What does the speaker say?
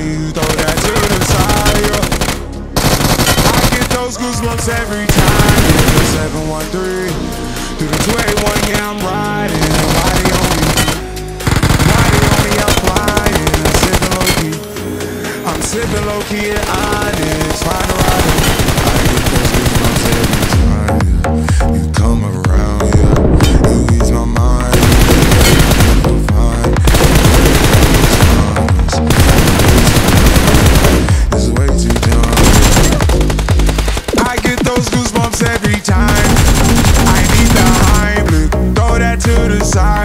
you throw that to the side. I get those goosebumps every time. The 713 through the 281, yeah, I'm riding. They on me? They on me? I'm flying. I'm sipping low key. I'm sipping low key at Onyx. Find. those goosebumps every time. I need the hype, throw that to the side.